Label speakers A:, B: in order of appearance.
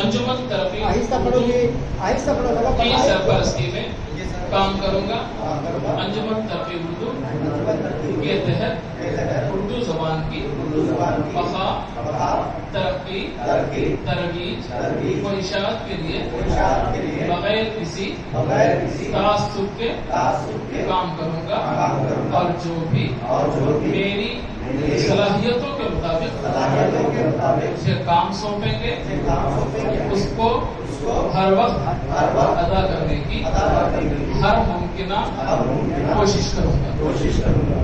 A: अंजुमन तरफी की सरपरस्ती में काम करूँगा। अंजुमन तरफी उर्दू के तहत उर्दू जबान की बहा तरक्की इशारत के लिए बगैर किसी बगैर किसी तासुब के काम करूँगा। और जो भी और जो भी मेरी सलाहियतों के मुताबिक सलाहियतों के मुताबिक उसे काम सौंपेंगे उसको हर वक्त हर वक्त अदा करने की हर मुमकिन कोशिश करूँगा।
B: कोशिश करूँगा।